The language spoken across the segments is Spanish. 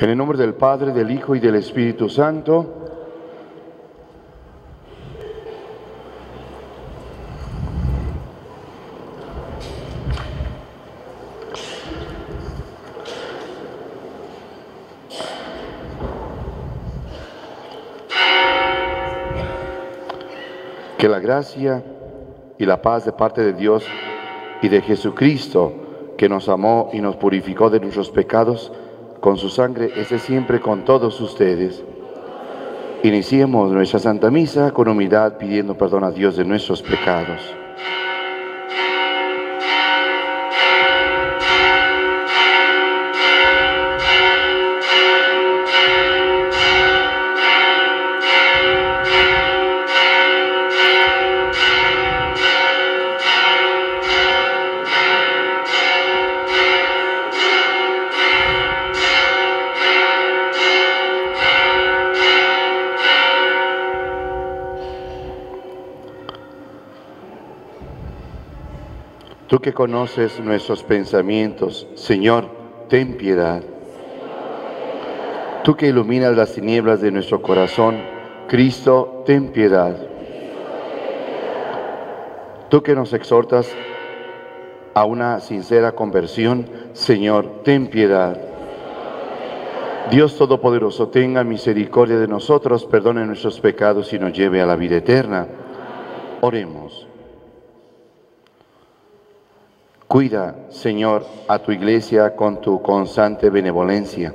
En el nombre del Padre, del Hijo y del Espíritu Santo. Que la gracia y la paz de parte de Dios y de Jesucristo, que nos amó y nos purificó de nuestros pecados, con su sangre esté siempre con todos ustedes. Iniciemos nuestra Santa Misa con humildad pidiendo perdón a Dios de nuestros pecados. Tú que conoces nuestros pensamientos, Señor, ten piedad. Tú que iluminas las tinieblas de nuestro corazón, Cristo, ten piedad. Tú que nos exhortas a una sincera conversión, Señor, ten piedad. Dios Todopoderoso, tenga misericordia de nosotros, perdone nuestros pecados y nos lleve a la vida eterna. Oremos. Cuida, Señor, a tu iglesia con tu constante benevolencia,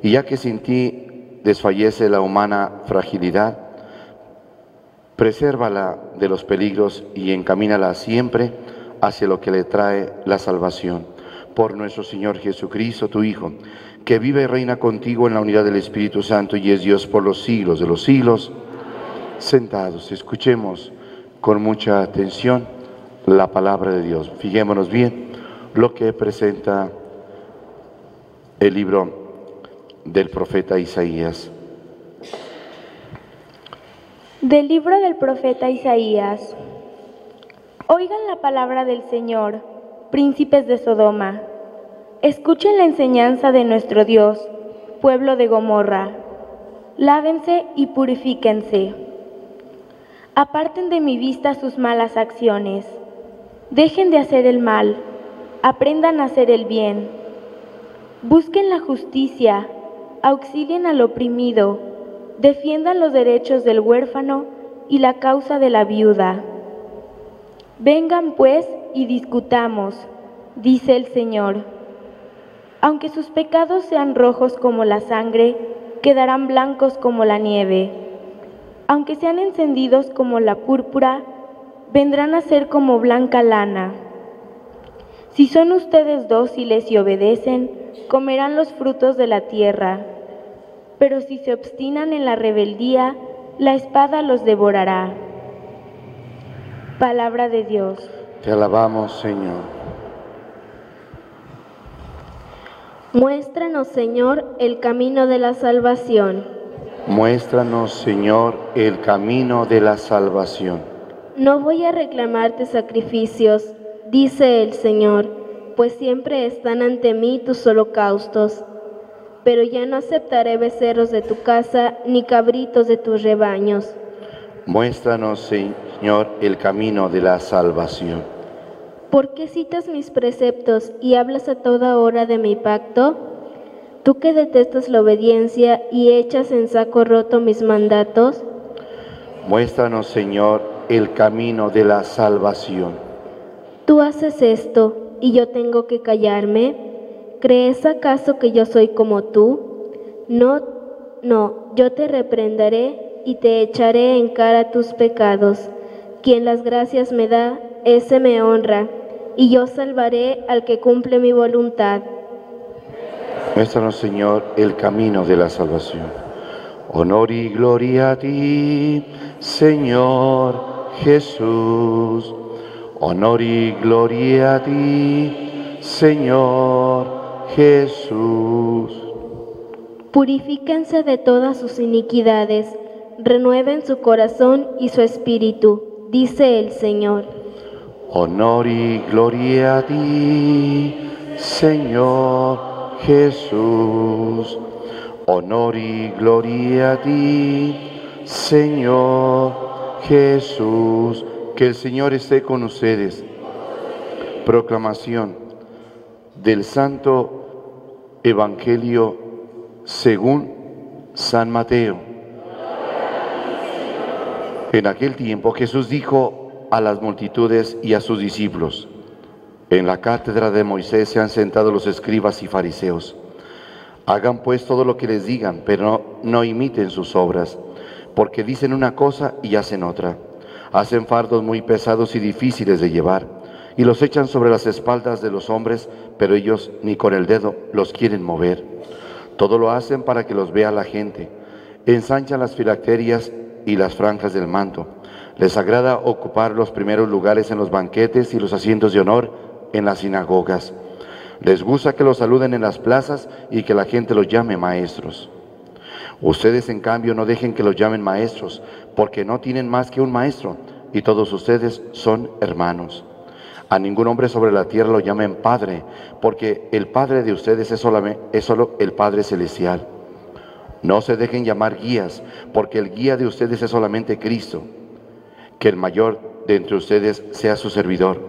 y ya que sin ti desfallece la humana fragilidad, presérvala de los peligros y encamínala siempre hacia lo que le trae la salvación. Por nuestro Señor Jesucristo, tu Hijo, que vive y reina contigo en la unidad del Espíritu Santo y es Dios por los siglos de los siglos. Sentados, escuchemos con mucha atención la palabra de Dios. Fijémonos bien lo que presenta el libro del profeta Isaías. Del libro del profeta Isaías. Oigan la palabra del Señor, príncipes de Sodoma. Escuchen la enseñanza de nuestro Dios, pueblo de Gomorra. Lávense y purifíquense. Aparten de mi vista sus malas acciones Dejen de hacer el mal, aprendan a hacer el bien. Busquen la justicia, auxilien al oprimido, defiendan los derechos del huérfano y la causa de la viuda. Vengan pues y discutamos, dice el Señor. Aunque sus pecados sean rojos como la sangre, quedarán blancos como la nieve. Aunque sean encendidos como la púrpura, vendrán a ser como blanca lana. Si son ustedes dóciles y obedecen, comerán los frutos de la tierra. Pero si se obstinan en la rebeldía, la espada los devorará. Palabra de Dios. Te alabamos, Señor. Muéstranos, Señor, el camino de la salvación. Muéstranos, Señor, el camino de la salvación. No voy a reclamarte sacrificios, dice el Señor, pues siempre están ante mí tus holocaustos. Pero ya no aceptaré becerros de tu casa ni cabritos de tus rebaños. Muéstranos, Señor, el camino de la salvación. ¿Por qué citas mis preceptos y hablas a toda hora de mi pacto? Tú que detestas la obediencia y echas en saco roto mis mandatos. Muéstranos, Señor, el camino de la salvación. Tú haces esto y yo tengo que callarme. ¿Crees acaso que yo soy como tú? No, no, yo te reprenderé y te echaré en cara tus pecados. Quien las gracias me da, ese me honra, y yo salvaré al que cumple mi voluntad. Muéstranos, Señor, el camino de la salvación. Honor y gloria a ti, Señor Jesús. Honor y gloria a ti, Señor Jesús. Purifíquense de todas sus iniquidades, renueven su corazón y su espíritu, dice el Señor. Honor y gloria a ti, Señor Jesús. Honor y gloria a ti, Señor Jesús. Que el Señor esté con ustedes. Proclamación del Santo Evangelio según San Mateo. En aquel tiempo Jesús dijo a las multitudes y a sus discípulos, en la cátedra de Moisés se han sentado los escribas y fariseos. Hagan pues todo lo que les digan, pero no, imiten sus obras, porque dicen una cosa y hacen otra. Hacen fardos muy pesados y difíciles de llevar, y los echan sobre las espaldas de los hombres, pero ellos ni con el dedo los quieren mover. Todo lo hacen para que los vea la gente. Ensanchan las filacterias y las franjas del manto. Les agrada ocupar los primeros lugares en los banquetes y los asientos de honor en las sinagogas les gusta que los saluden en las plazas y que la gente los llame maestros. Ustedes, en cambio, no dejen que los llamen maestros, porque no tienen más que un maestro, y todos ustedes son hermanos. A ningún hombre sobre la tierra lo llamen Padre, porque el Padre de ustedes es, solo el Padre Celestial. No se dejen llamar guías, porque el guía de ustedes es solamente Cristo. Que el mayor de entre ustedes sea su servidor,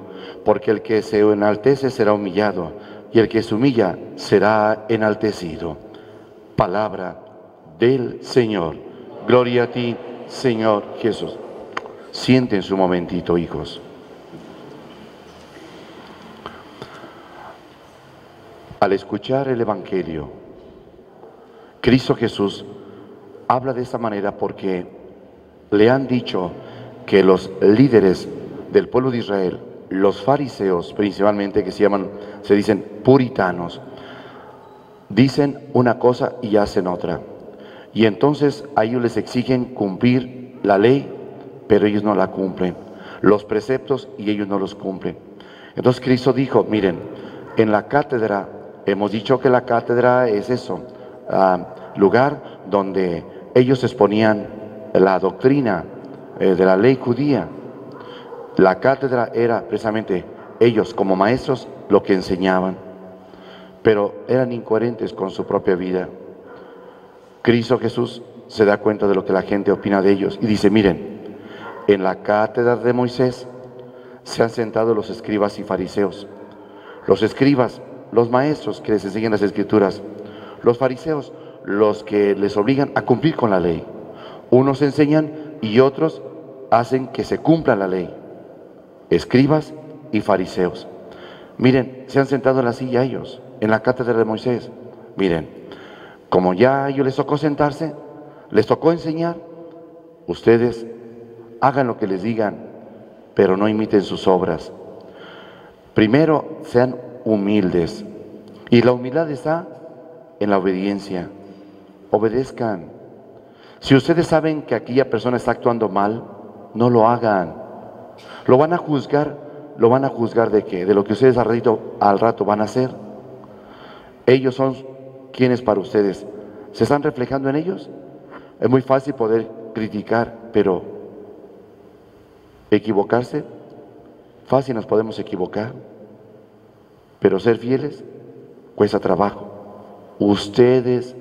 porque el que se enaltece será humillado y el que se humilla será enaltecido. Palabra del Señor. Gloria a ti, Señor Jesús. Sienten su momentito, hijos. Al escuchar el Evangelio, Cristo Jesús habla de esta manera porque le han dicho que los líderes del pueblo de Israel los fariseos principalmente, que se llaman, se dicen puritanos, dicen una cosa y hacen otra. Y entonces a ellos les exigen cumplir la ley, pero ellos no la cumplen. Los preceptos y ellos no los cumplen. Entonces Cristo dijo, miren, en la cátedra, hemos dicho que la cátedra es eso, ah, lugar donde ellos exponían la doctrina eh, de la ley judía. La cátedra era precisamente ellos como maestros lo que enseñaban, pero eran incoherentes con su propia vida. Cristo Jesús se da cuenta de lo que la gente opina de ellos y dice, miren, en la cátedra de Moisés se han sentado los escribas y fariseos. Los escribas, los maestros que les enseñan las escrituras. Los fariseos, los que les obligan a cumplir con la ley. Unos enseñan y otros hacen que se cumpla la ley escribas y fariseos. Miren, se han sentado en la silla ellos, en la cátedra de Moisés. Miren, como ya a ellos les tocó sentarse, les tocó enseñar, ustedes hagan lo que les digan, pero no imiten sus obras. Primero, sean humildes. Y la humildad está en la obediencia. Obedezcan. Si ustedes saben que aquella persona está actuando mal, no lo hagan. Lo van a juzgar, lo van a juzgar de qué? De lo que ustedes al rato, al rato van a hacer. Ellos son quienes para ustedes. ¿Se están reflejando en ellos? Es muy fácil poder criticar, pero equivocarse, fácil nos podemos equivocar, pero ser fieles cuesta trabajo. Ustedes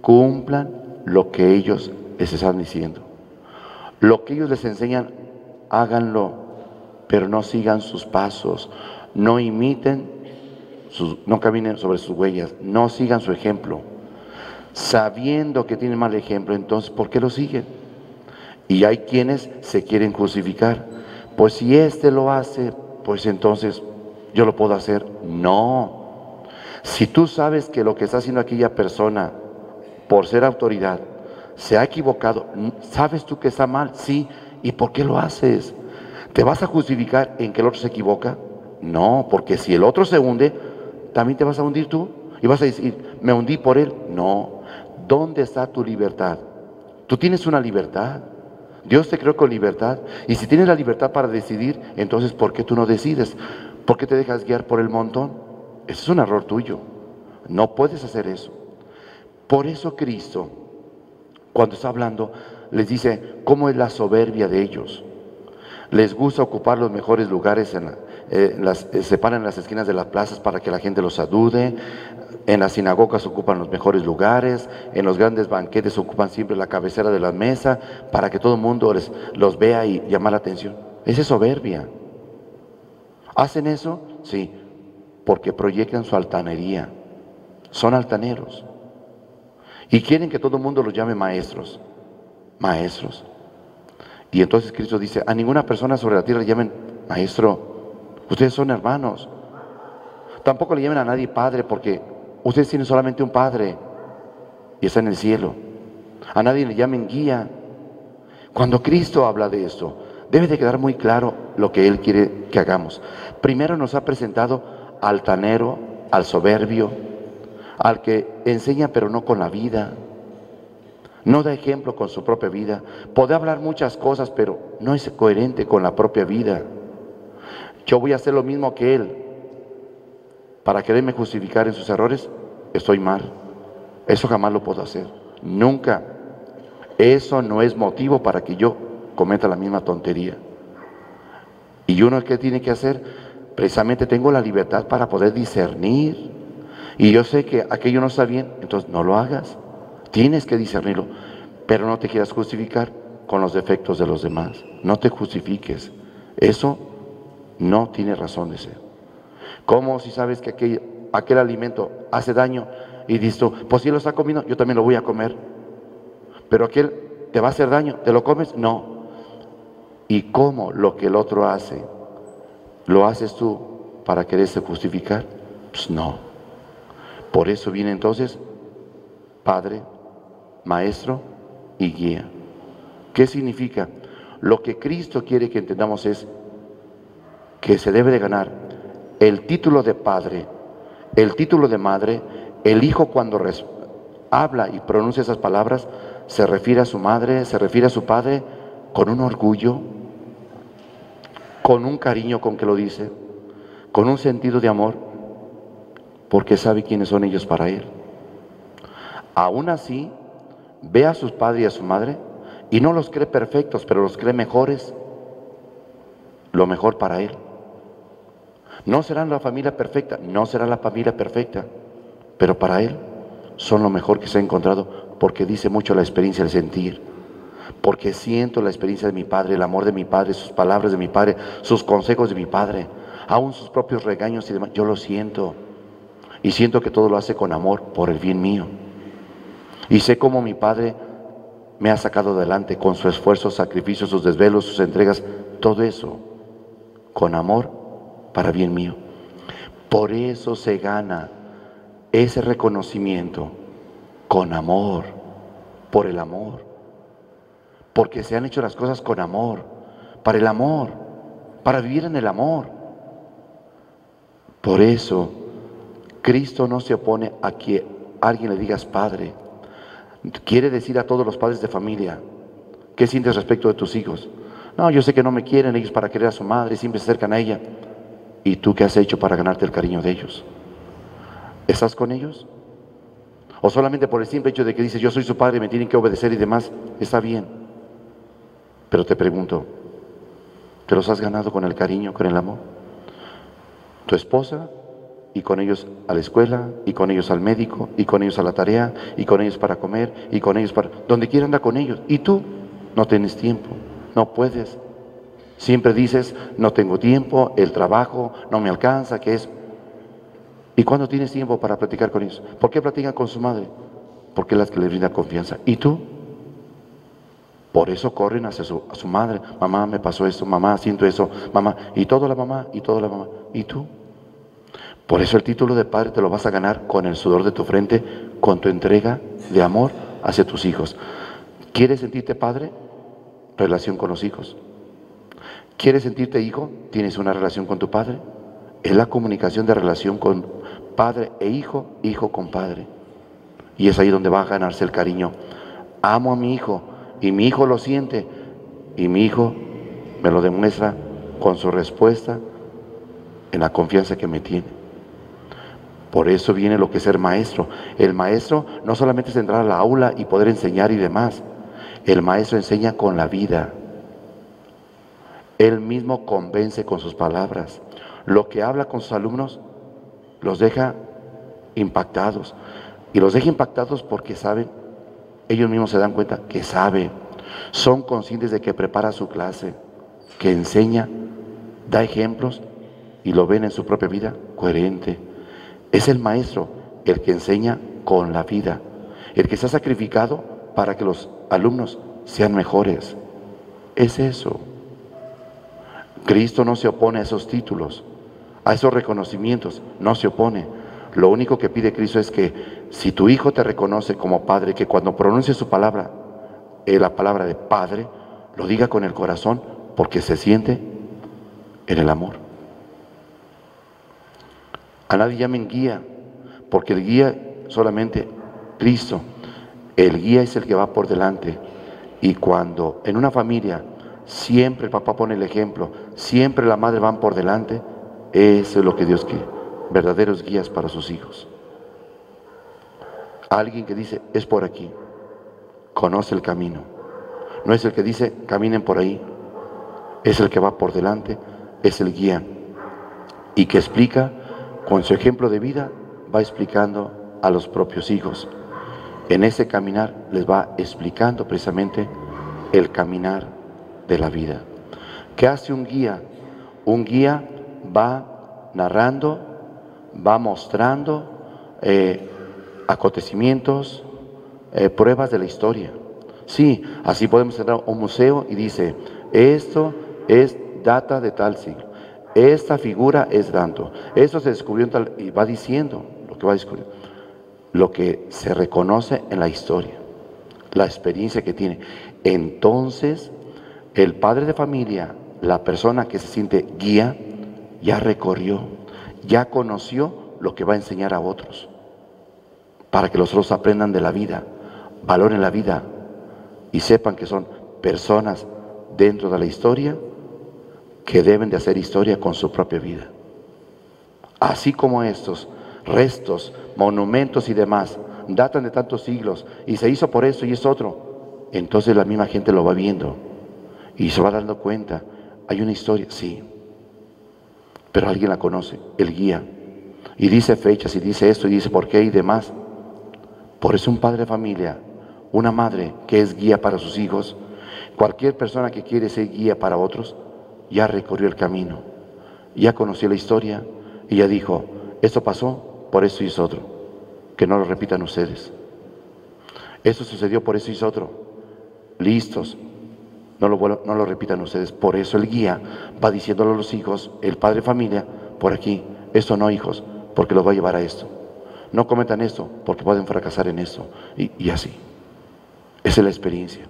cumplan lo que ellos les están diciendo. Lo que ellos les enseñan, háganlo pero no sigan sus pasos, no imiten, no caminen sobre sus huellas, no sigan su ejemplo. Sabiendo que tienen mal ejemplo, entonces, ¿por qué lo siguen? Y hay quienes se quieren crucificar. Pues si éste lo hace, pues entonces yo lo puedo hacer. No. Si tú sabes que lo que está haciendo aquella persona, por ser autoridad, se ha equivocado, ¿sabes tú que está mal? Sí. ¿Y por qué lo haces? ¿Te vas a justificar en que el otro se equivoca? No, porque si el otro se hunde, también te vas a hundir tú. Y vas a decir, me hundí por él. No. ¿Dónde está tu libertad? Tú tienes una libertad. Dios te creó con libertad. Y si tienes la libertad para decidir, entonces ¿por qué tú no decides? ¿Por qué te dejas guiar por el montón? Ese es un error tuyo. No puedes hacer eso. Por eso Cristo, cuando está hablando, les dice cómo es la soberbia de ellos les gusta ocupar los mejores lugares en, eh, las, eh, se paran en las esquinas de las plazas para que la gente los salude, en las sinagogas ocupan los mejores lugares, en los grandes banquetes ocupan siempre la cabecera de la mesa para que todo el mundo los vea y llama la atención. Esa es soberbia. ¿Hacen eso? Sí, porque proyectan su altanería. Son altaneros. Y quieren que todo el mundo los llame maestros. Maestros. Y entonces Cristo dice, a ninguna persona sobre la tierra le llamen maestro. Ustedes son hermanos. Tampoco le llamen a nadie padre porque ustedes tienen solamente un padre y está en el cielo. A nadie le llamen guía. Cuando Cristo habla de esto, debe de quedar muy claro lo que Él quiere que hagamos. Primero nos ha presentado al altanero, al soberbio, al que enseña pero no con la vida, no da ejemplo con su propia vida, puede hablar muchas cosas pero no es coherente con la propia vida. Yo voy a hacer lo mismo que él para quererme justificar en sus errores, estoy mal. Eso jamás lo puedo hacer, nunca. Eso no es motivo para que yo cometa la misma tontería. Y uno que tiene que hacer, precisamente tengo la libertad para poder discernir y yo sé que aquello no está bien, entonces no lo hagas. Tienes que discernirlo, pero no te quieras justificar con los defectos de los demás. No te justifiques. Eso no tiene razón de ser. ¿Cómo si sabes que aquel, alimento hace daño y dices tú, pues si lo está comiendo, yo también lo voy a comer? Pero aquel te va a hacer daño, ¿te lo comes? No. ¿Y cómo lo que el otro hace, lo haces tú para quererse justificar? Pues no. Por eso viene entonces Padre, Maestro y Guía. ¿Qué significa? Lo que Cristo quiere que entendamos es que se debe de ganar el título de Padre, el título de Madre, el Hijo cuando habla y pronuncia esas palabras, se refiere a su madre, se refiere a su padre con un orgullo, con un cariño con que lo dice, con un sentido de amor porque sabe quiénes son ellos para Él. Aún así, ve a sus padres y a su madre y no los cree perfectos, pero los cree mejores, lo mejor para Él. No serán la familia perfecta, no será la familia perfecta, pero para Él son lo mejor que se ha encontrado porque dice mucho la experiencia del sentir, porque siento la experiencia de mi Padre, el amor de mi Padre, sus palabras de mi Padre, sus consejos de mi Padre, aún sus propios regaños y demás, yo lo siento. Y siento que todo lo hace con amor por el bien mío. Y sé cómo mi Padre me ha sacado adelante con su esfuerzo, sacrificio, sus desvelos, sus entregas, todo eso con amor para bien mío. Por eso se gana ese reconocimiento con amor, por el amor. Porque se han hecho las cosas con amor, para el amor, para vivir en el amor. Por eso Cristo no se opone a que alguien le digas padre. Quiere decir a todos los padres de familia, ¿qué sientes respecto de tus hijos? No, yo sé que no me quieren ellos para querer a su madre, siempre se acercan a ella. ¿Y tú qué has hecho para ganarte el cariño de ellos? ¿Estás con ellos? O solamente por el simple hecho de que dices, yo soy su padre, me tienen que obedecer y demás, está bien. Pero te pregunto, ¿te los has ganado con el cariño, con el amor? ¿Tu esposa y con ellos a la escuela, y con ellos al médico, y con ellos a la tarea, y con ellos para comer, y con ellos para... Donde quiera anda con ellos. Y tú no tienes tiempo, no puedes. Siempre dices, no tengo tiempo, el trabajo no me alcanza, ¿qué es? ¿Y cuándo tienes tiempo para platicar con ellos? ¿Por qué platican con su madre? Porque es la que le brinda confianza. ¿Y tú? Por eso corren hacia su, su madre. Mamá, me pasó esto, mamá, siento eso, mamá. Y todo la mamá, y todo la mamá. ¿Y tú? Por eso el título de padre te lo vas a ganar con el sudor de tu frente, con tu entrega de amor hacia tus hijos. ¿Quieres sentirte padre? Relación con los hijos. ¿Quieres sentirte hijo? ¿Tienes una relación con tu padre? Es la comunicación de relación con padre e hijo, hijo con padre. Y es ahí donde va a ganarse el cariño. Amo a mi hijo y mi hijo lo siente y mi hijo me lo demuestra con su respuesta en la confianza que me tiene. Por eso viene lo que es ser maestro. El maestro no solamente es entrar a la aula y poder enseñar y demás. El maestro enseña con la vida. Él mismo convence con sus palabras. Lo que habla con sus alumnos los deja impactados. Y los deja impactados porque saben, ellos mismos se dan cuenta que sabe, son conscientes de que prepara su clase, que enseña, da ejemplos y lo ven en su propia vida coherente. Es el maestro el que enseña con la vida, el que se ha sacrificado para que los alumnos sean mejores. Es eso. Cristo no se opone a esos títulos, a esos reconocimientos, no se opone. Lo único que pide Cristo es que si tu hijo te reconoce como padre, que cuando pronuncie su palabra, eh, la palabra de padre, lo diga con el corazón porque se siente en el amor. A nadie llamen guía, porque el guía solamente Cristo. El guía es el que va por delante. Y cuando en una familia siempre el papá pone el ejemplo, siempre la madre van por delante, eso es lo que Dios quiere, verdaderos guías para sus hijos. Alguien que dice, es por aquí, conoce el camino. No es el que dice, caminen por ahí, es el que va por delante, es el guía. Y que explica, con su ejemplo de vida, va explicando a los propios hijos. En ese caminar les va explicando precisamente el caminar de la vida. ¿Qué hace un guía? Un guía va narrando, va mostrando eh, acontecimientos, eh, pruebas de la historia. Sí, así podemos entrar a un museo y dice, esto es data de tal siglo, esta figura es tanto, esto se descubrió en tal, y va diciendo lo que va a descubrir lo que se reconoce en la historia, la experiencia que tiene. Entonces, el padre de familia, la persona que se siente guía, ya recorrió, ya conoció lo que va a enseñar a otros, para que los otros aprendan de la vida, valoren la vida y sepan que son personas dentro de la historia que deben de hacer historia con su propia vida. Así como estos restos, monumentos y demás, datan de tantos siglos y se hizo por eso y es otro. Entonces la misma gente lo va viendo y se va dando cuenta. Hay una historia, sí, pero alguien la conoce, el guía, y dice fechas y dice esto y dice por qué y demás. Por eso un padre de familia, una madre que es guía para sus hijos, cualquier persona que quiere ser guía para otros, ya recorrió el camino, ya conoció la historia y ya dijo, esto pasó por eso hizo otro. Que no lo repitan ustedes. Eso sucedió, por eso hizo otro. Listos. No lo, no lo repitan ustedes. Por eso el guía va diciéndole a los hijos, el padre familia, por aquí, esto no hijos, porque los va a llevar a esto. No cometan esto, porque pueden fracasar en esto. Y, así. Esa es la experiencia.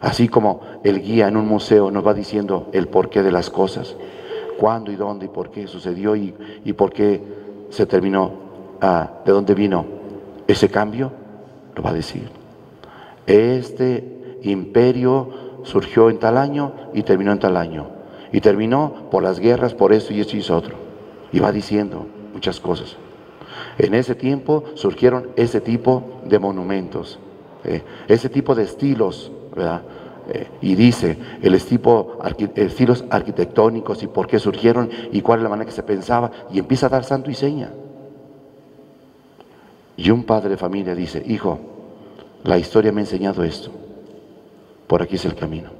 Así como el guía en un museo nos va diciendo el porqué de las cosas, cuándo y dónde y por qué sucedió y, y por qué se terminó de dónde vino ese cambio, lo va a decir. Este imperio surgió en tal año y terminó en tal año. Y terminó por las guerras, por eso y eso y otro. Y va diciendo muchas cosas. En ese tiempo surgieron ese tipo de monumentos, eh, ese tipo de estilos, ¿verdad? Eh, y dice el estilo, estilos arquitectónicos y por qué surgieron y cuál es la manera que se pensaba, y empieza a dar santo y seña. Y un padre de familia dice, hijo, la historia me ha enseñado esto, por aquí es el camino.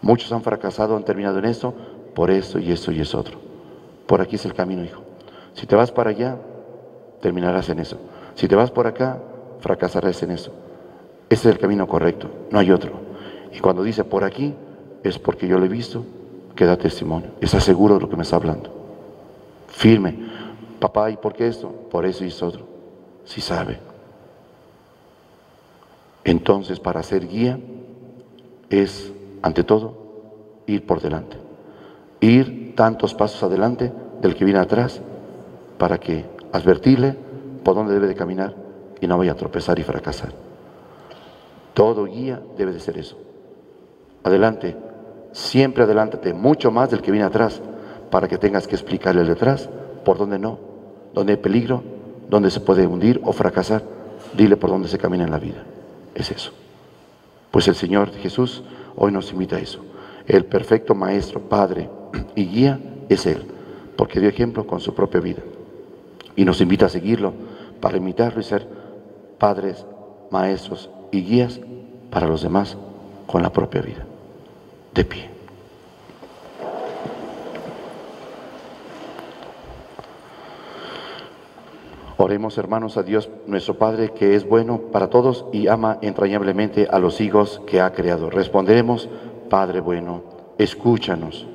Muchos han fracasado, han terminado en esto, por esto y esto y es otro. Por aquí es el camino, hijo. Si te vas para allá, terminarás en eso. Si te vas por acá, fracasarás en eso. Ese es el camino correcto, no hay otro. Y cuando dice por aquí, es porque yo lo he visto, que da testimonio. Está seguro de lo que me está hablando. Firme, Papá, ¿y por qué esto? Por eso hizo otro. Sí sabe. Entonces, para ser guía es, ante todo, ir por delante. Ir tantos pasos adelante del que viene atrás para que advertirle por dónde debe de caminar y no vaya a tropezar y fracasar. Todo guía debe de ser eso. Adelante, siempre adelántate, mucho más del que viene atrás, para que tengas que explicarle detrás por dónde no donde hay peligro, donde se puede hundir o fracasar, dile por dónde se camina en la vida. Es eso. Pues el Señor Jesús hoy nos invita a eso. El perfecto Maestro, Padre y Guía es Él. porque dio ejemplo con su propia vida. Y nos invita a seguirlo para imitarlo y ser padres, maestros y guías para los demás con la propia vida. De pie. Oremos hermanos a Dios nuestro Padre que es bueno para todos y ama entrañablemente a los hijos que ha creado. Responderemos, Padre bueno, escúchanos.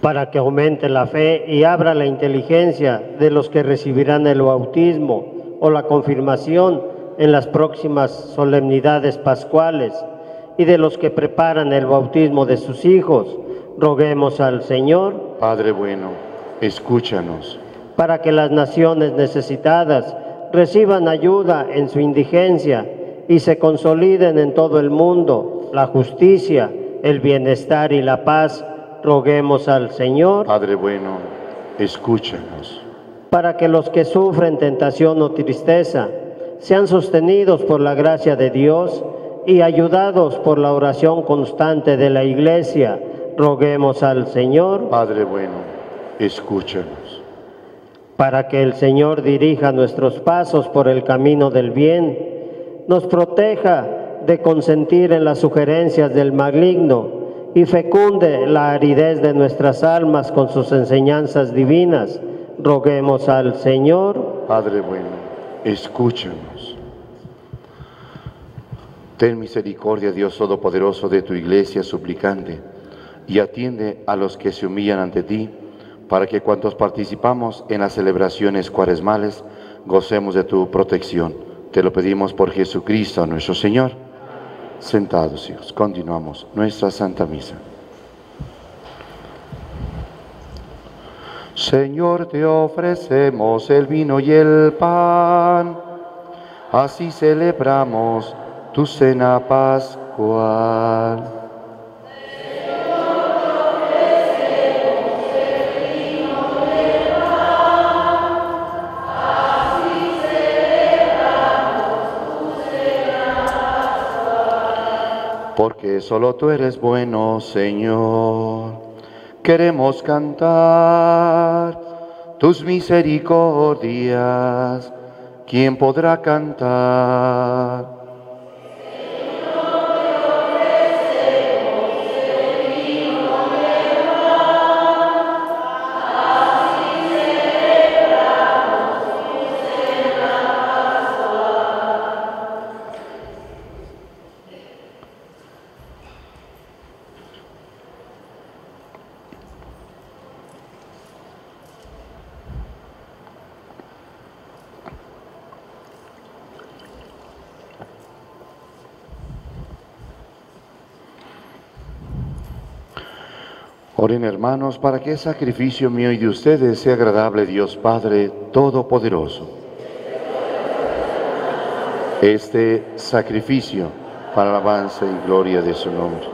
para que aumente la fe y abra la inteligencia de los que recibirán el bautismo o la confirmación en las próximas solemnidades pascuales y de los que preparan el bautismo de sus hijos. Roguemos al Señor. Padre bueno, escúchanos. Para que las naciones necesitadas reciban ayuda en su indigencia y se consoliden en todo el mundo la justicia, el bienestar y la paz roguemos al Señor. Padre bueno, escúchanos. Para que los que sufren tentación o tristeza sean sostenidos por la gracia de Dios y ayudados por la oración constante de la Iglesia, roguemos al Señor. Padre bueno, escúchanos. Para que el Señor dirija nuestros pasos por el camino del bien, nos proteja de consentir en las sugerencias del maligno y fecunde la aridez de nuestras almas con sus enseñanzas divinas. Roguemos al Señor. Padre bueno, escúchanos. Ten misericordia, Dios Todopoderoso, de tu iglesia suplicante, y atiende a los que se humillan ante ti, para que cuantos participamos en las celebraciones cuaresmales, gocemos de tu protección. Te lo pedimos por Jesucristo nuestro Señor. Sentados, hijos, continuamos nuestra Santa Misa. Señor, te ofrecemos el vino y el pan, así celebramos tu cena pascual. Porque solo tú eres bueno, Señor. Queremos cantar tus misericordias. ¿Quién podrá cantar? Oren hermanos para que el sacrificio mío y de ustedes sea agradable Dios Padre Todopoderoso. Este sacrificio para alabanza y gloria de su nombre.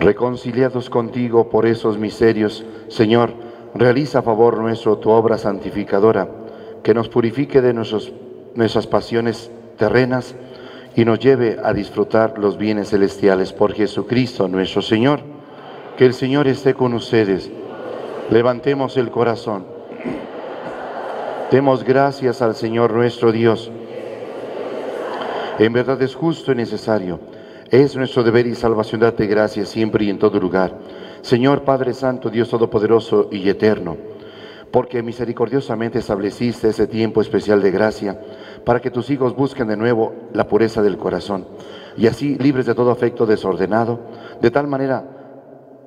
Reconciliados contigo por esos misterios, Señor, realiza a favor nuestro tu obra santificadora, que nos purifique de nuestras pasiones terrenas y nos lleve a disfrutar los bienes celestiales por Jesucristo nuestro Señor. Que el Señor esté con ustedes. Levantemos el corazón. Demos gracias al Señor nuestro Dios. En verdad es justo y necesario. Es nuestro deber y salvación darte gracias siempre y en todo lugar. Señor Padre Santo, Dios Todopoderoso y Eterno, porque misericordiosamente estableciste ese tiempo especial de gracia para que tus hijos busquen de nuevo la pureza del corazón y así libres de todo afecto desordenado, de tal manera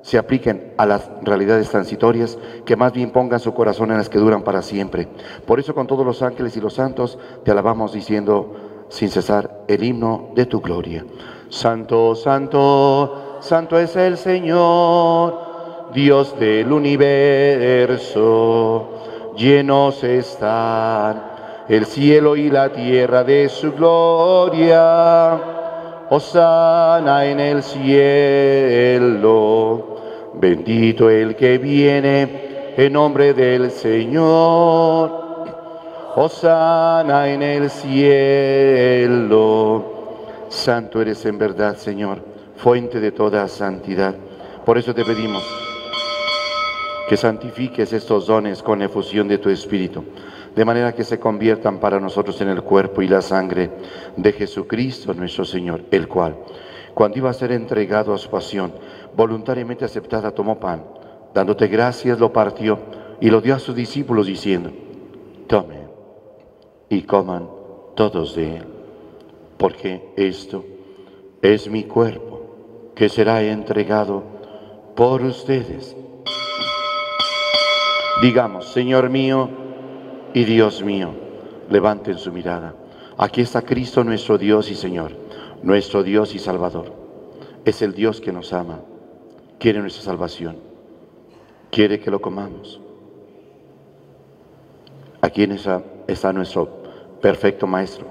se apliquen a las realidades transitorias, que más bien pongan su corazón en las que duran para siempre. Por eso con todos los ángeles y los santos te alabamos diciendo sin cesar el himno de tu gloria. Santo, santo, santo es el Señor, Dios del universo, llenos están el cielo y la tierra de su gloria. Osana en el cielo, bendito el que viene en nombre del Señor. Osana en el cielo, Santo eres en verdad, Señor, fuente de toda santidad. Por eso te pedimos que santifiques estos dones con efusión de tu Espíritu, de manera que se conviertan para nosotros en el cuerpo y la sangre de Jesucristo nuestro Señor, el cual, cuando iba a ser entregado a su pasión, voluntariamente aceptada, tomó pan, dándote gracias, lo partió y lo dio a sus discípulos diciendo, tomen y coman todos de él, porque esto es mi cuerpo que será entregado por ustedes. Digamos, Señor mío y Dios mío, levanten su mirada. Aquí está Cristo nuestro Dios y Señor, nuestro Dios y Salvador. Es el Dios que nos ama, quiere nuestra salvación, quiere que lo comamos. Aquí está, está nuestro perfecto Maestro,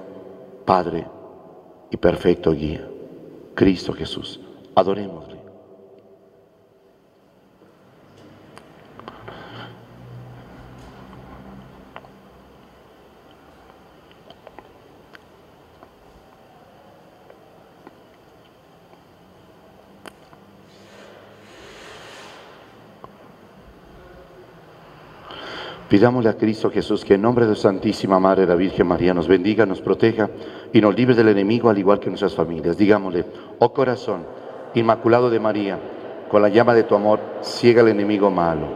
Padre y perfecto guía, Cristo Jesús. Adorémosle. Pidámosle a Cristo Jesús que en nombre de Santísima Madre la Virgen María nos bendiga, nos proteja y nos libre del enemigo al igual que nuestras familias. Digámosle, oh corazón inmaculado de María, con la llama de tu amor, ciega el enemigo malo.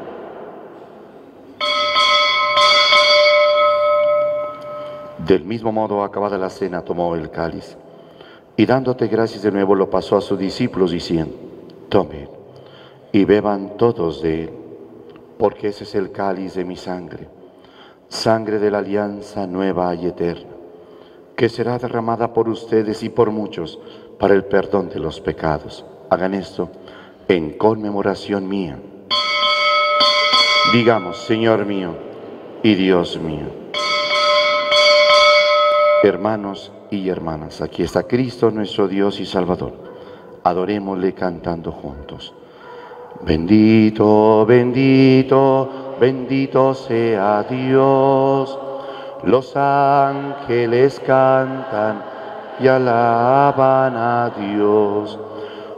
Del mismo modo, acabada la cena, tomó el cáliz y dándote gracias de nuevo lo pasó a sus discípulos diciendo, tomen y beban todos de él porque ese es el cáliz de mi sangre, sangre de la alianza nueva y eterna, que será derramada por ustedes y por muchos para el perdón de los pecados. Hagan esto en conmemoración mía. Digamos, Señor mío y Dios mío. Hermanos y hermanas, aquí está Cristo nuestro Dios y Salvador. Adorémosle cantando juntos. Bendito, bendito, bendito sea Dios. Los ángeles cantan y alaban a Dios.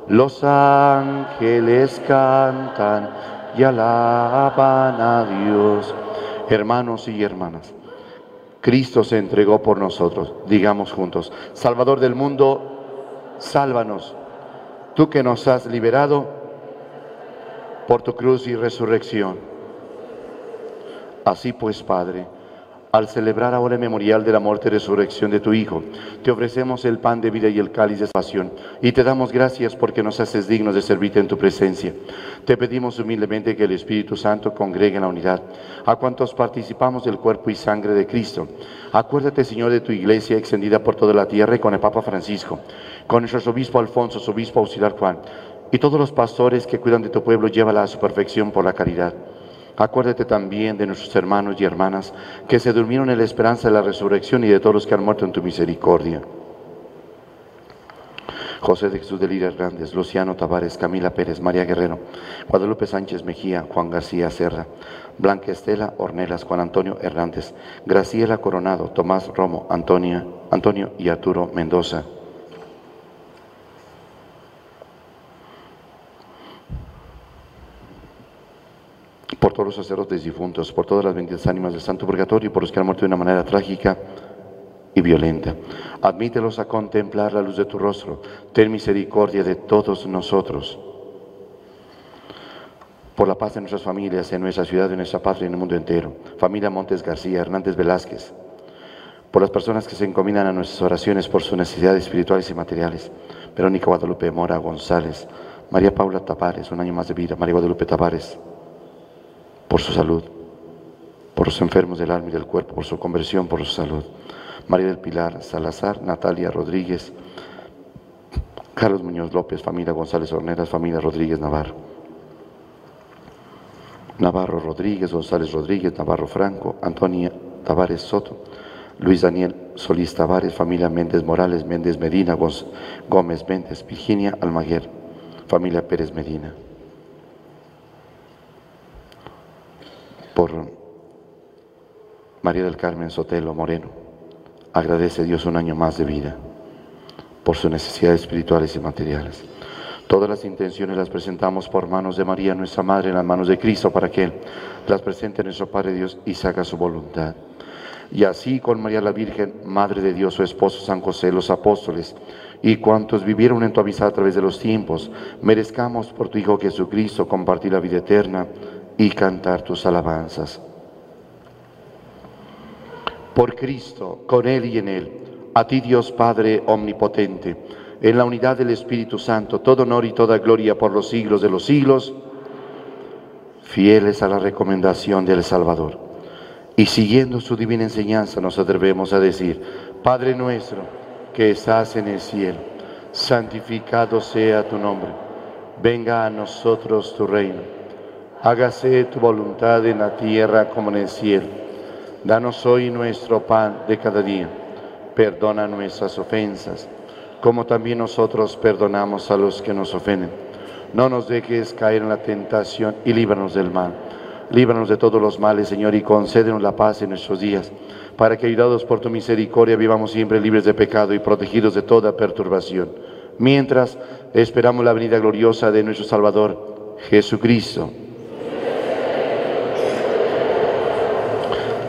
Los ángeles cantan y alaban a Dios. Hermanos y hermanas, Cristo se entregó por nosotros. Digamos juntos, Salvador del mundo, sálvanos. Tú que nos has liberado por tu cruz y resurrección. Así pues, Padre, al celebrar ahora el memorial de la muerte y resurrección de tu Hijo, te ofrecemos el pan de vida y el cáliz de salvación, y te damos gracias porque nos haces dignos de servirte en tu presencia. Te pedimos humildemente que el Espíritu Santo congregue en la unidad a cuantos participamos del cuerpo y sangre de Cristo. Acuérdate, Señor, de tu iglesia extendida por toda la tierra y con el Papa Francisco, con nuestro obispo Alfonso, su obispo auxiliar Juan, y todos los pastores que cuidan de tu pueblo, llévala a su perfección por la caridad. Acuérdate también de nuestros hermanos y hermanas que se durmieron en la esperanza de la resurrección y de todos los que han muerto en tu misericordia. José de Jesús de Lira Hernández, Luciano Tavares, Camila Pérez, María Guerrero, Guadalupe Sánchez Mejía, Juan García Serra, Blanca Estela Ornelas, Juan Antonio Hernández, Graciela Coronado, Tomás Romo, Antonia, Antonio y Arturo Mendoza. Por todos los sacerdotes difuntos, por todas las benditas ánimas del Santo Purgatorio y por los que han muerto de una manera trágica y violenta. Admítelos a contemplar la luz de tu rostro. Ten misericordia de todos nosotros. Por la paz de nuestras familias, en nuestra ciudad, en nuestra patria en el mundo entero. Familia Montes García, Hernández Velázquez. Por las personas que se encomiendan a nuestras oraciones por sus necesidades espirituales y materiales. Verónica Guadalupe Mora González. María Paula Tavares, un año más de vida. María Guadalupe Tavares por su salud, por los enfermos del alma y del cuerpo, por su conversión, por su salud. María del Pilar Salazar, Natalia Rodríguez, Carlos Muñoz López, familia González Horneras, familia Rodríguez Navarro. Navarro Rodríguez, González Rodríguez, Navarro Franco, Antonia Tavares Soto, Luis Daniel Solís Tavares, familia Méndez Morales, Méndez Medina, Gómez Méndez, Virginia Almaguer, familia Pérez Medina. Por María del Carmen Sotelo Moreno. Agradece a Dios un año más de vida. por sus necesidades espirituales y materiales. Todas las intenciones las presentamos por manos de María, nuestra Madre, en las manos de Cristo, para que Él las presente a nuestro Padre Dios y se haga su voluntad. Y así con María la Virgen, Madre de Dios, su esposo San José, los apóstoles, y cuantos vivieron en tu amistad a través de los tiempos, merezcamos por tu Hijo Jesucristo compartir la vida eterna y cantar tus alabanzas. Por Cristo, con Él y en Él, a ti Dios Padre Omnipotente, en la unidad del Espíritu Santo, todo honor y toda gloria por los siglos de los siglos, fieles a la recomendación del Salvador. Y siguiendo su divina enseñanza nos atrevemos a decir, Padre nuestro que estás en el cielo, santificado sea tu nombre, venga a nosotros tu reino, hágase tu voluntad en la tierra como en el cielo. Danos hoy nuestro pan de cada día, perdona nuestras ofensas como también nosotros perdonamos a los que nos ofenden. No nos dejes caer en la tentación y líbranos del mal. Líbranos de todos los males, Señor, y concédenos la paz en nuestros días, para que, ayudados por tu misericordia, vivamos siempre libres de pecado y protegidos de toda perturbación. Mientras esperamos la venida gloriosa de nuestro Salvador, Jesucristo.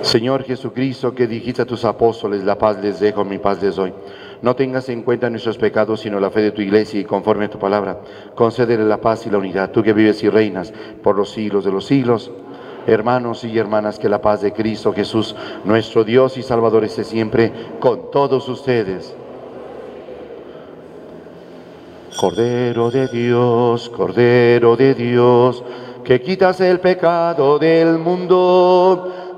Señor Jesucristo, que dijiste a tus apóstoles, la paz les dejo, mi paz les doy. No tengas en cuenta nuestros pecados, sino la fe de tu iglesia y conforme a tu palabra. Concédele la paz y la unidad, tú que vives y reinas por los siglos de los siglos. Hermanos y hermanas, que la paz de Cristo Jesús, nuestro Dios y Salvador, esté siempre con todos ustedes. Cordero de Dios, Cordero de Dios, que quitas el pecado del mundo,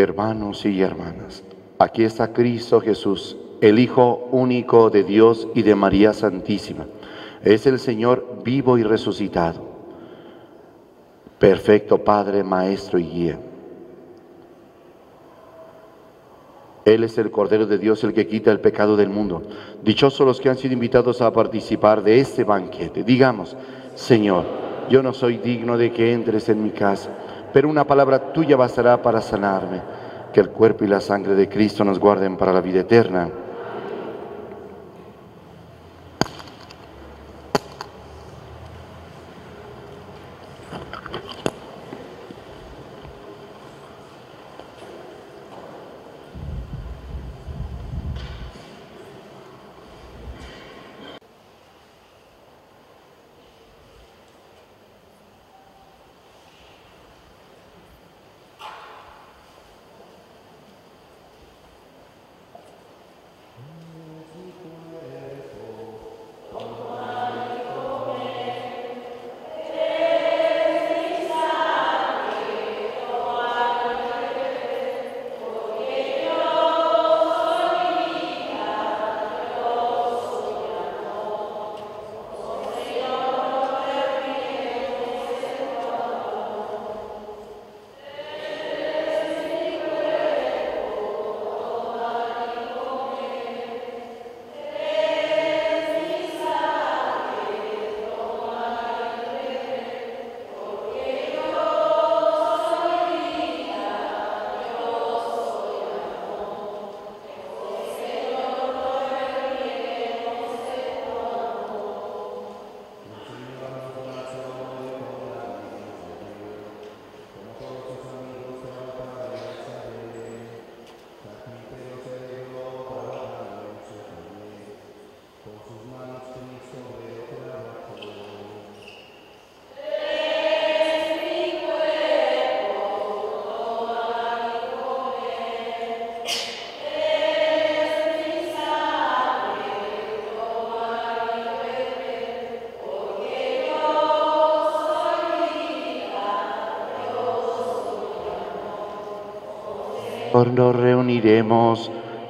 Hermanos y hermanas, aquí está Cristo Jesús, el Hijo único de Dios y de María Santísima. Es el Señor vivo y resucitado. Perfecto Padre, Maestro y Guía. Él es el Cordero de Dios, el que quita el pecado del mundo. Dichosos los que han sido invitados a participar de este banquete. Digamos, Señor, yo no soy digno de que entres en mi casa pero una palabra tuya bastará para sanarme. Que el cuerpo y la sangre de Cristo nos guarden para la vida eterna.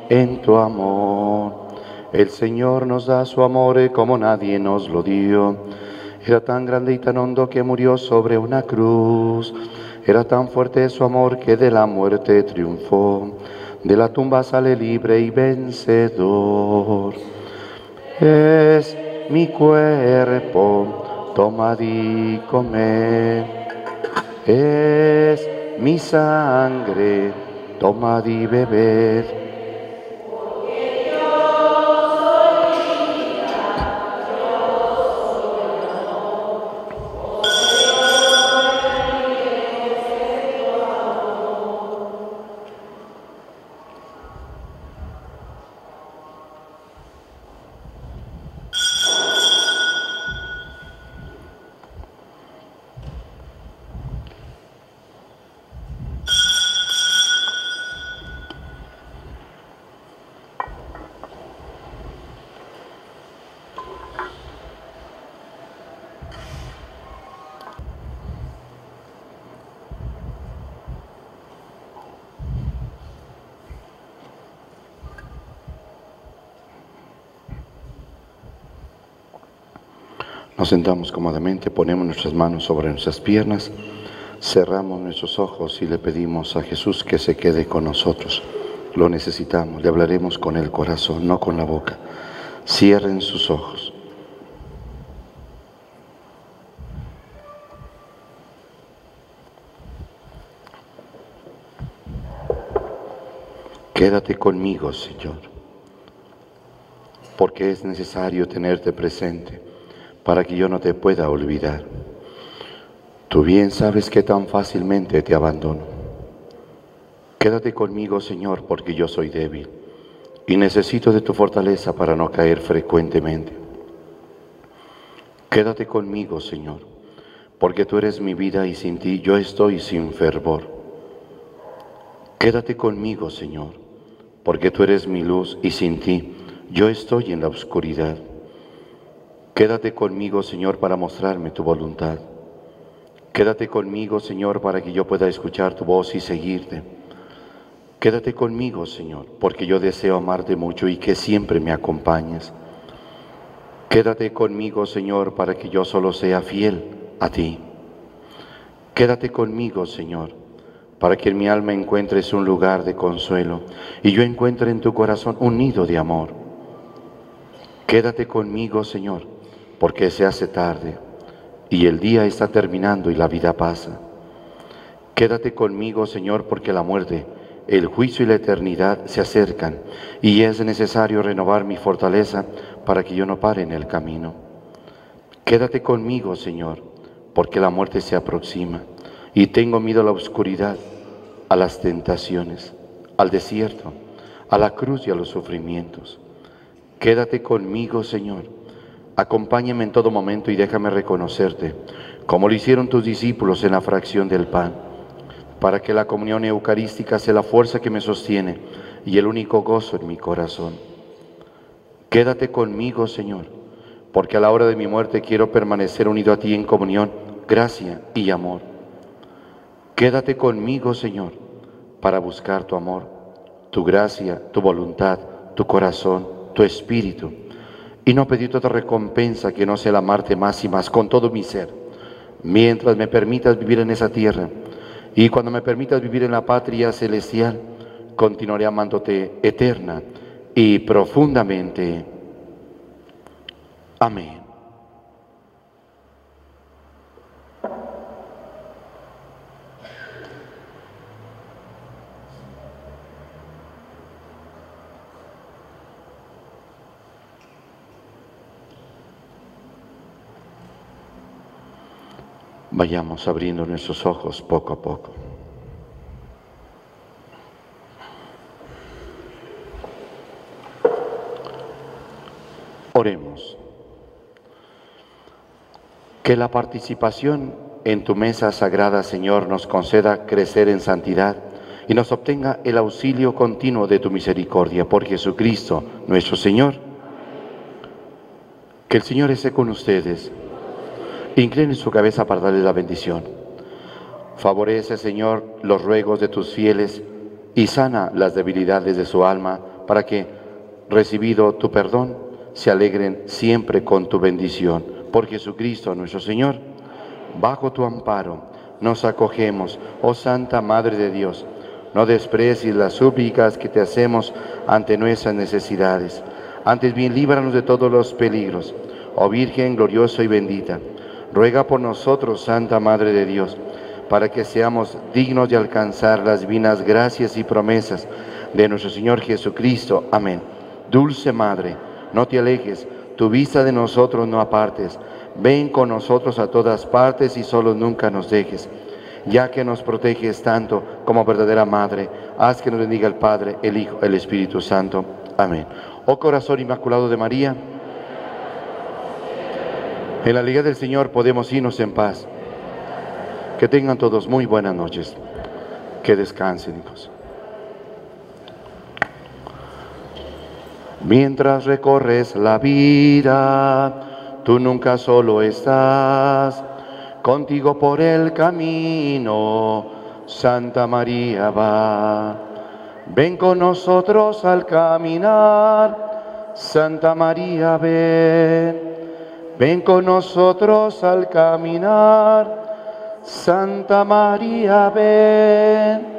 En tu amor. El Señor nos da su amor como nadie nos lo dio. Era tan grande y tan hondo que murió sobre una cruz. Era tan fuerte su amor que de la muerte triunfó. De la tumba sale libre y vencedor. Es mi cuerpo, tomad y comed. Es mi sangre, tomad y bebed. Sentamos cómodamente, ponemos nuestras manos sobre nuestras piernas, cerramos nuestros ojos y le pedimos a Jesús que se quede con nosotros. Lo necesitamos, le hablaremos con el corazón, no con la boca. Cierren sus ojos. Quédate conmigo, Señor, porque es necesario tenerte presente para que yo no te pueda olvidar. Tú bien sabes que tan fácilmente te abandono. Quédate conmigo, Señor, porque yo soy débil y necesito de tu fortaleza para no caer frecuentemente. Quédate conmigo, Señor, porque tú eres mi vida y sin ti yo estoy sin fervor. Quédate conmigo, Señor, porque tú eres mi luz y sin ti yo estoy en la oscuridad. Quédate conmigo, Señor, para mostrarme tu voluntad. Quédate conmigo, Señor, para que yo pueda escuchar tu voz y seguirte. Quédate conmigo, Señor, porque yo deseo amarte mucho y que siempre me acompañes. Quédate conmigo, Señor, para que yo solo sea fiel a ti. Quédate conmigo, Señor, para que en mi alma encuentres un lugar de consuelo y yo encuentre en tu corazón un nido de amor. Quédate conmigo, Señor porque se hace tarde y el día está terminando y la vida pasa. Quédate conmigo, Señor, porque la muerte, el juicio y la eternidad se acercan y es necesario renovar mi fortaleza para que yo no pare en el camino. Quédate conmigo, Señor, porque la muerte se aproxima y tengo miedo a la oscuridad, a las tentaciones, al desierto, a la cruz y a los sufrimientos. Quédate conmigo, Señor Acompáñame en todo momento y déjame reconocerte, como lo hicieron tus discípulos en la fracción del pan, para que la comunión eucarística sea la fuerza que me sostiene y el único gozo en mi corazón. Quédate conmigo, Señor, porque a la hora de mi muerte quiero permanecer unido a ti en comunión, gracia y amor. Quédate conmigo, Señor, para buscar tu amor, tu gracia, tu voluntad, tu corazón, tu espíritu y no pedirte otra recompensa que no sea el amarte más y más con todo mi ser, mientras me permitas vivir en esa tierra. Y cuando me permitas vivir en la patria celestial, continuaré amándote eterna y profundamente. Amén. Vayamos abriendo nuestros ojos poco a poco. Oremos. Que la participación en tu mesa sagrada, Señor, nos conceda crecer en santidad y nos obtenga el auxilio continuo de tu misericordia por Jesucristo, nuestro Señor. Que el Señor esté con ustedes Incline su cabeza para darle la bendición. Favorece, Señor, los ruegos de tus fieles y sana las debilidades de su alma para que, recibido tu perdón, se alegren siempre con tu bendición. Por Jesucristo nuestro Señor, bajo tu amparo nos acogemos, oh Santa Madre de Dios. No desprecies las súplicas que te hacemos ante nuestras necesidades. Antes bien, líbranos de todos los peligros. Oh Virgen gloriosa y bendita, ruega por nosotros, Santa Madre de Dios, para que seamos dignos de alcanzar las divinas gracias y promesas de nuestro Señor Jesucristo. Amén. Dulce Madre, no te alejes, tu vista de nosotros no apartes. Ven con nosotros a todas partes y solo nunca nos dejes. Ya que nos proteges tanto como verdadera Madre, haz que nos bendiga el Padre, el Hijo, el Espíritu Santo. Amén. Oh corazón inmaculado de María, en la Liga del Señor podemos irnos en paz. Que tengan todos muy buenas noches. Que descansen, hijos. Mientras recorres la vida, tú nunca solo estás. Contigo por el camino, Santa María va. Ven con nosotros al caminar, Santa María ven. Ven con nosotros al caminar, Santa María ven.